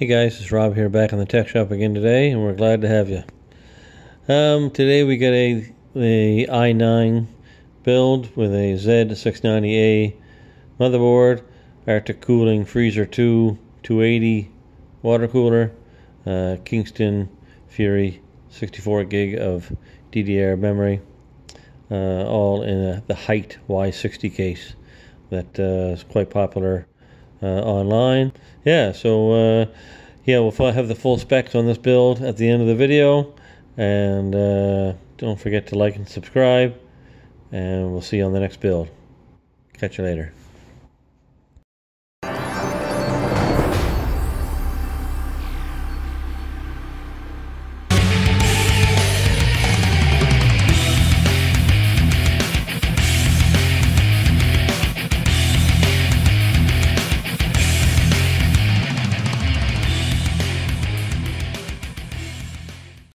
Hey guys, it's Rob here back in the tech shop again today, and we're glad to have you. Um, today we got a the i9 build with a Z690A motherboard, Arctic Cooling Freezer 2 280 water cooler, uh, Kingston Fury 64 gig of DDR memory, uh, all in a, the HYTE Y60 case that uh, is quite popular online. Yeah, so uh, yeah, we'll have the full specs on this build at the end of the video. And uh, don't forget to like and subscribe. And we'll see you on the next build. Catch you later.